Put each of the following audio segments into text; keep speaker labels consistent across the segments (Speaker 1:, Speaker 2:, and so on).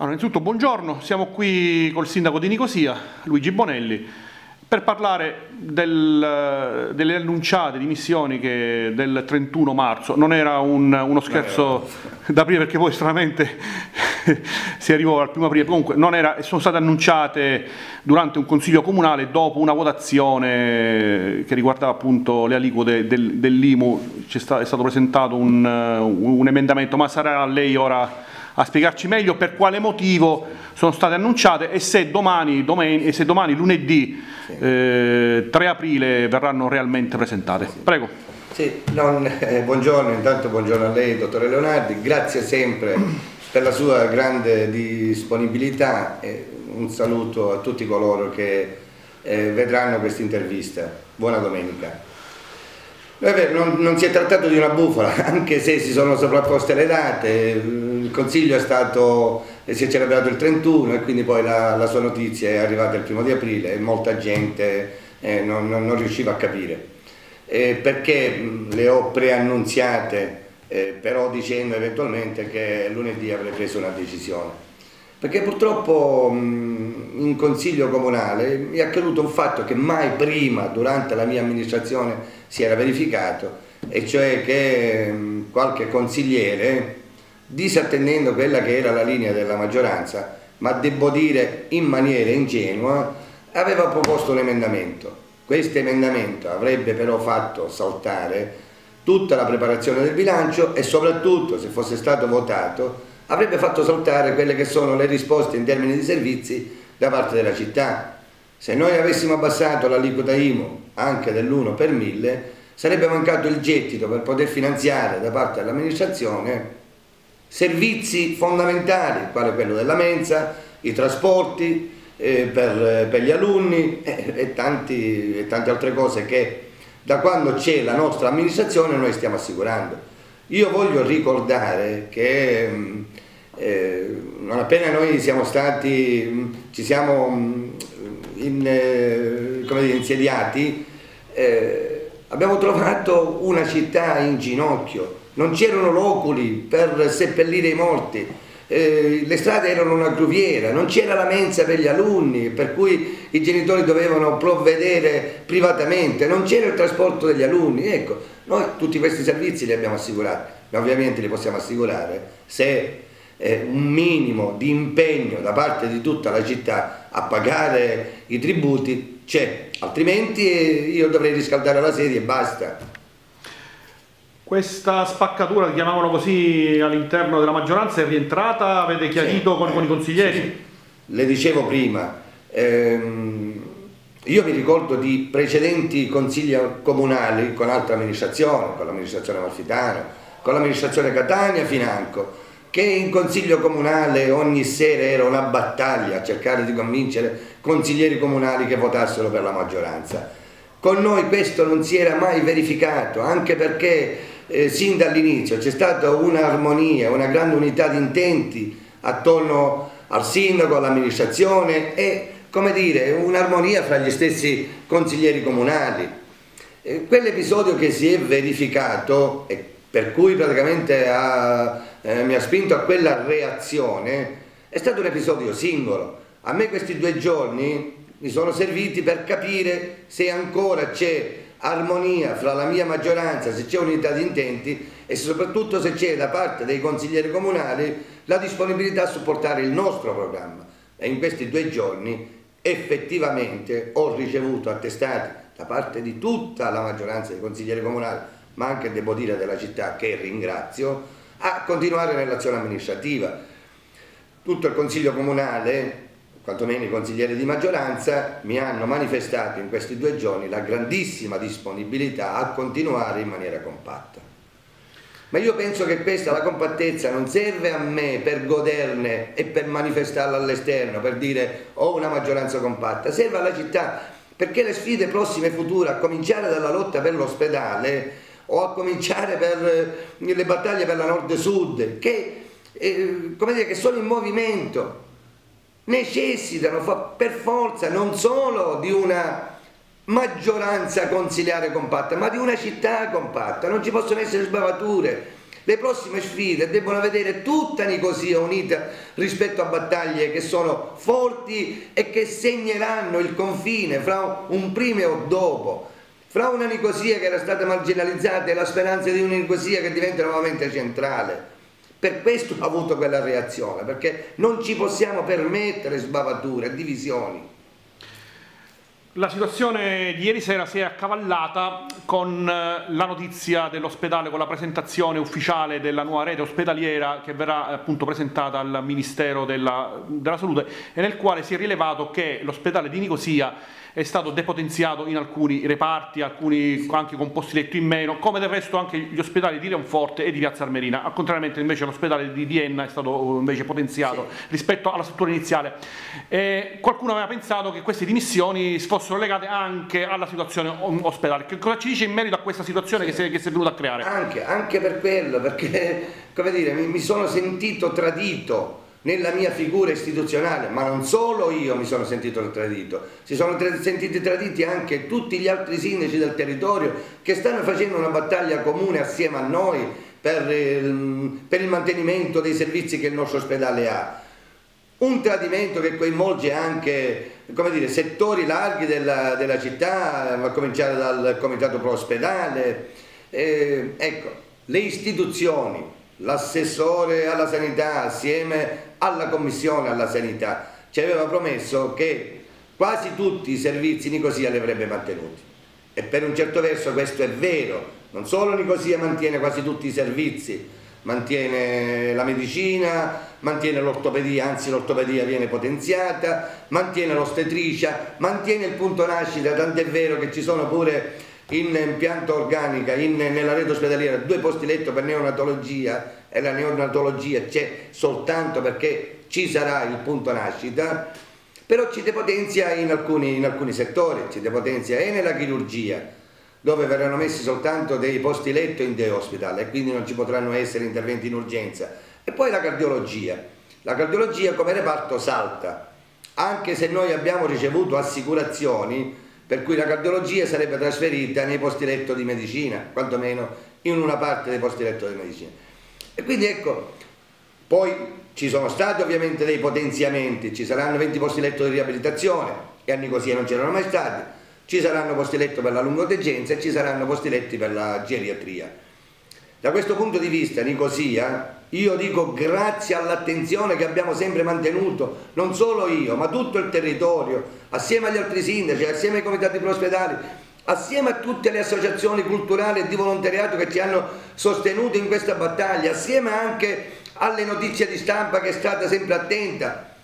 Speaker 1: Allora, innanzitutto buongiorno, siamo qui col sindaco di Nicosia, Luigi Bonelli, per parlare del, delle annunciate dimissioni che del 31 marzo. Non era un, uno scherzo da aprire perché poi stranamente si arrivò al primo aprile, comunque non era, sono state annunciate durante un consiglio comunale dopo una votazione che riguardava appunto le aliquote del, dell'IMU, è stato presentato un, un emendamento, ma sarà lei ora a spiegarci meglio per quale motivo sono state annunciate e se domani, domen e se domani lunedì sì. eh, 3 aprile verranno realmente presentate. Sì. Prego.
Speaker 2: Sì, non, eh, buongiorno, intanto buongiorno a lei dottore Leonardi, grazie sempre per la sua grande disponibilità e un saluto a tutti coloro che eh, vedranno questa intervista. Buona domenica. Vabbè, non, non, si è trattato di una bufala, anche se si sono sovrapposte le date, il Consiglio è stato, si è celebrato il 31 e quindi poi la, la sua notizia è arrivata il primo di aprile e molta gente eh, non, non, riusciva a capire. Eh, perché le ho preannunziate, eh, però dicendo eventualmente che lunedì avrei preso una decisione. Perché purtroppo mh, in Consiglio Comunale mi è accaduto un fatto che mai prima, durante la mia amministrazione, si era verificato, e cioè che qualche consigliere, disattendendo quella che era la linea della maggioranza, ma devo dire in maniera ingenua, aveva proposto un emendamento. Questo emendamento avrebbe però fatto saltare tutta la preparazione del bilancio e soprattutto, se fosse stato votato, avrebbe fatto saltare quelle che sono le risposte in termini di servizi da parte della città. Se noi avessimo abbassato l'aliquota IMU anche dell'1 per 1000, sarebbe mancato il gettito per poter finanziare da parte dell'amministrazione servizi fondamentali, quale quello della mensa, i trasporti eh, per, per, gli alunni eh, e, tanti, e tante altre cose che da quando c'è la nostra amministrazione noi stiamo assicurando. Io voglio ricordare che mm, eh, non appena noi siamo stati, mm, ci siamo mm, in, eh, dire, insediati, eh, abbiamo trovato una città in ginocchio, non c'erano loculi per seppellire i morti, eh, le strade erano una gruviera, non c'era la mensa per gli alunni, per cui i genitori dovevano provvedere privatamente, non c'era il trasporto degli alunni, ecco, noi tutti questi servizi li abbiamo assicurati, ma ovviamente li possiamo assicurare se eh, un minimo di impegno da parte di tutta la città a pagare i tributi c'è, altrimenti io dovrei riscaldare la sedia e basta.
Speaker 1: Questa spaccatura, la chiamavano così, all'interno della maggioranza è rientrata? Avete chiarito sì, con, con, i consiglieri? Sì,
Speaker 2: sì. Le dicevo prima, ehm, io mi ricordo di precedenti consigli comunali con altre amministrazioni, con l'amministrazione Malfitano, con l'amministrazione Catania, Financo, che in consiglio comunale ogni sera era una battaglia a cercare di convincere consiglieri comunali che votassero per la maggioranza. Con noi questo non si era mai verificato, anche perché eh, sin dall'inizio c'è stata un'armonia, una grande unità di intenti attorno al sindaco, all'amministrazione e, come dire, un'armonia fra gli stessi consiglieri comunali. Eh, quell'episodio che si è verificato e per cui praticamente ha eh, mi ha spinto a quella reazione è stato un episodio singolo. A me questi due giorni mi sono serviti per capire se ancora c'è armonia fra la mia maggioranza, se c'è unità di intenti e soprattutto se c'è da parte dei consiglieri comunali la disponibilità a supportare il nostro programma. E in questi due giorni effettivamente ho ricevuto attestati da parte di tutta la maggioranza dei consiglieri comunali, ma anche devo dire della città che ringrazio, a continuare nell'azione amministrativa. Tutto il Consiglio Comunale, quantomeno i consiglieri di maggioranza, mi hanno manifestato in questi due giorni la grandissima disponibilità a continuare in maniera compatta. Ma io penso che questa, la compattezza, non serve a me per goderne e per manifestarla all'esterno, per dire ho una maggioranza compatta, serve alla città perché le sfide prossime e future, a cominciare dalla lotta per l'ospedale, o a cominciare per eh, le battaglie per la nord-sud, che, eh, che sono in movimento, necessitano per forza non solo di una maggioranza consiliare compatta, ma di una città compatta, non ci possono essere sbavature. Le prossime sfide debbono vedere tutta Nicosia unita rispetto a battaglie che sono forti e che segneranno il confine fra un prima e un dopo, fra una Nicosia che era stata marginalizzata e la speranza di una Nicosia che diventa nuovamente centrale. Per questo ha avuto quella reazione, perché non ci possiamo permettere sbavature, divisioni.
Speaker 1: La situazione di ieri sera si è accavallata con eh, la notizia dell'ospedale, con la presentazione ufficiale della nuova rete ospedaliera che verrà appunto presentata al Ministero della, della Salute e nel quale si è rilevato che l'ospedale di Nicosia è stato depotenziato in alcuni reparti, alcuni anche con posti letto in meno, come del resto anche gli ospedali di Leonforte e di Piazza Armerina. A contrariamente invece l'ospedale di Vienna è stato uh, invece potenziato sì. rispetto alla struttura iniziale. E qualcuno aveva pensato che queste dimissioni fossero legate anche alla situazione ospedale. Che cosa ci dice in merito a questa situazione sì. che, si è, che si è venuta a creare?
Speaker 2: Anche, anche per quello, perché come dire, mi, mi sono sentito tradito nella mia figura istituzionale, ma non solo io mi sono sentito tradito, si sono tra sentiti traditi anche tutti gli altri sindaci del territorio che stanno facendo una battaglia comune assieme a noi per il, per il mantenimento dei servizi che il nostro ospedale ha. Un tradimento che coinvolge anche dire, settori larghi della, della, città, a cominciare dal comitato pro ospedale. Eh, ecco, le istituzioni, l'assessore alla sanità assieme alla Commissione alla Sanità. Ci aveva promesso che quasi tutti i servizi Nicosia li avrebbe mantenuti. E per un certo verso questo è vero, non solo Nicosia mantiene quasi tutti i servizi, mantiene la medicina, mantiene l'ortopedia, anzi l'ortopedia viene potenziata, mantiene l'ostetricia, mantiene il punto nascita, tant'è vero che ci sono pure in pianta organica, in, nella rete ospedaliera, due posti letto per neonatologia e la neonatologia c'è soltanto perché ci sarà il punto nascita, però ci depotenzia in alcuni, in alcuni settori, ci depotenzia e nella chirurgia, dove verranno messi soltanto dei posti letto in day hospital e quindi non ci potranno essere interventi in urgenza. E poi la cardiologia. La cardiologia come reparto salta, anche se noi abbiamo ricevuto assicurazioni per cui la cardiologia sarebbe trasferita nei posti letto di medicina, quantomeno in una parte dei posti letto di medicina. E quindi ecco, poi ci sono stati ovviamente dei potenziamenti, ci saranno 20 posti letto di riabilitazione, che a Nicosia non c'erano mai stati, ci saranno posti letto per la lungodegenza e ci saranno posti letti per la geriatria. Da questo punto di vista Nicosia, io dico grazie all'attenzione che abbiamo sempre mantenuto, non solo io, ma tutto il territorio, assieme agli altri sindaci, assieme ai comitati prospedali, assieme a tutte le associazioni culturali e di volontariato che ci hanno sostenuto in questa battaglia, assieme anche alle notizie di stampa che è stata sempre attenta,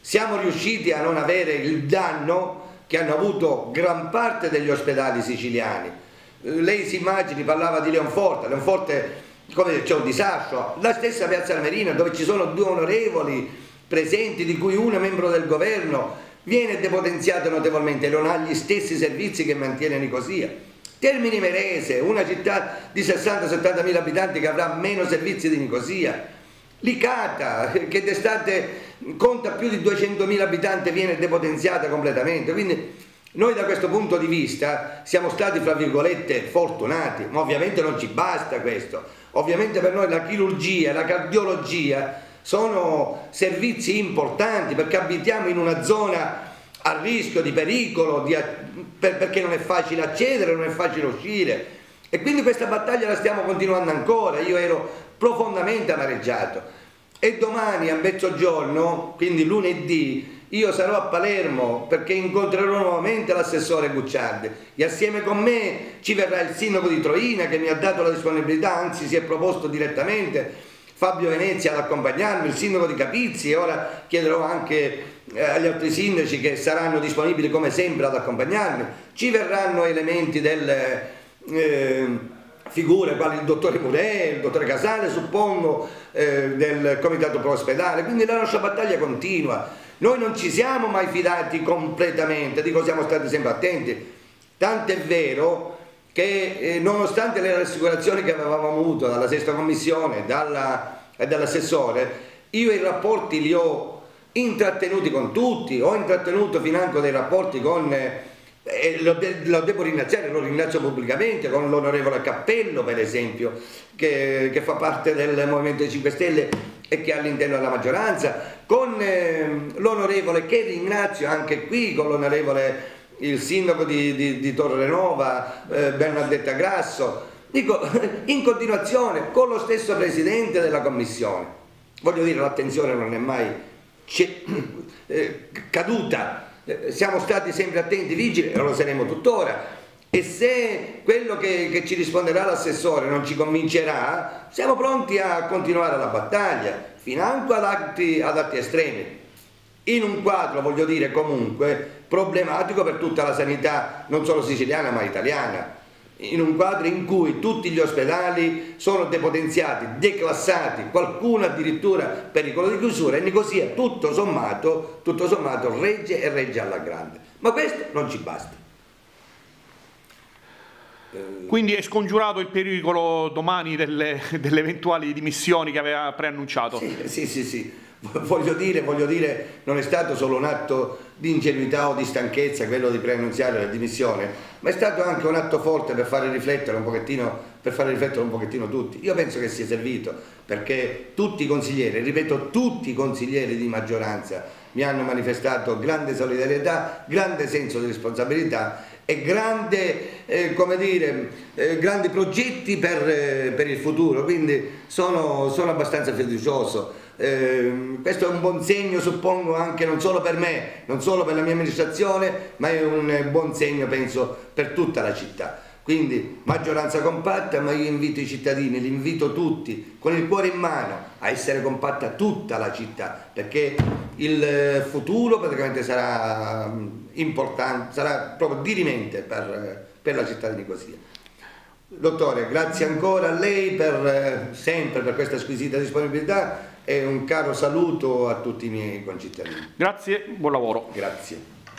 Speaker 2: siamo riusciti a non avere il danno che hanno avuto gran parte degli ospedali siciliani lei si immagini, parlava di Leonforte, Leonforte come c'è un disastro, la stessa Piazza Almerina dove ci sono due onorevoli presenti di cui uno è membro del governo viene depotenziato notevolmente, non ha gli stessi servizi che mantiene Nicosia. Termini Merese, una città di 60-70 mila abitanti che avrà meno servizi di Nicosia. Licata, che d'estate conta più di 200 mila abitanti, viene depotenziata completamente. Quindi noi da questo punto di vista siamo stati, fra virgolette, fortunati, ma ovviamente non ci basta questo. Ovviamente per noi la chirurgia, la cardiologia sono servizi importanti perché abitiamo in una zona a rischio di pericolo, di, per, perché non è facile accedere, non è facile uscire. E quindi questa battaglia la stiamo continuando ancora. Io ero profondamente amareggiato. E domani a mezzogiorno, quindi lunedì, io sarò a Palermo perché incontrerò nuovamente l'assessore Gucciardi e assieme con me ci verrà il sindaco di Troina che mi ha dato la disponibilità, anzi si è proposto direttamente Fabio Venezia ad accompagnarmi, il sindaco di Capizzi e ora chiederò anche eh, agli altri sindaci che saranno disponibili come sempre ad accompagnarmi. Ci verranno elementi delle eh, figure quali il dottore Murè, il dottore Casale suppongo, eh, del comitato pro ospedale, quindi la nostra battaglia continua noi non ci siamo mai fidati completamente, dico siamo stati sempre attenti, tant'è vero che eh, nonostante le rassicurazioni che avevamo avuto dalla sesta commissione e dall'assessore, io i rapporti li ho intrattenuti con tutti, ho intrattenuto financo dei rapporti con eh, lo, lo, devo ringraziare, lo ringrazio pubblicamente con l'onorevole Cappello per esempio che, che, fa parte del Movimento 5 Stelle e che all'interno della maggioranza, con eh, l'onorevole che ringrazio anche qui, con l'onorevole il sindaco di, di, di Torrenova, eh, Bernadetta Grasso, dico in continuazione con lo stesso presidente della commissione. Voglio dire l'attenzione non è mai eh, caduta eh, siamo stati sempre attenti, vigili e lo saremo tuttora. E se quello che, che ci risponderà l'assessore non ci convincerà, siamo pronti a continuare la battaglia, financo ad atti, ad atti estremi. In un quadro, voglio dire, comunque problematico per tutta la sanità, non solo siciliana ma italiana in un quadro in cui tutti gli ospedali sono depotenziati, declassati, qualcuno addirittura pericolo di chiusura e Nicosia tutto sommato, tutto sommato regge e regge alla grande. Ma questo non ci basta.
Speaker 1: Quindi è scongiurato il pericolo domani delle, delle eventuali dimissioni che aveva preannunciato?
Speaker 2: Sì, sì, sì. sì. Voglio, dire, voglio dire, non è stato solo un atto di ingenuità o di stanchezza quello di preannunciare la dimissione, ma è stato anche un atto forte per fare riflettere un pochettino, riflettere un pochettino tutti. Io penso che sia servito perché tutti i consiglieri, ripeto tutti i consiglieri di maggioranza mi hanno manifestato grande solidarietà, grande senso di responsabilità e grande, eh, dire, eh, grandi progetti per, eh, per, il futuro, quindi sono, sono abbastanza fiducioso. Eh, questo è un buon segno, suppongo, anche non solo per me, non solo per la mia amministrazione, ma è un buon segno, penso, per tutta la città. Quindi maggioranza compatta, ma io invito i cittadini, li invito tutti, con il cuore in mano, a essere compatta tutta la città, perché il futuro praticamente sarà mm, importante, sarà proprio dirimente per, per la città di Nicosia. Dottore, grazie ancora a lei per, eh, sempre per questa squisita disponibilità e un caro saluto a tutti i miei concittadini.
Speaker 1: Grazie, buon lavoro.
Speaker 2: Grazie.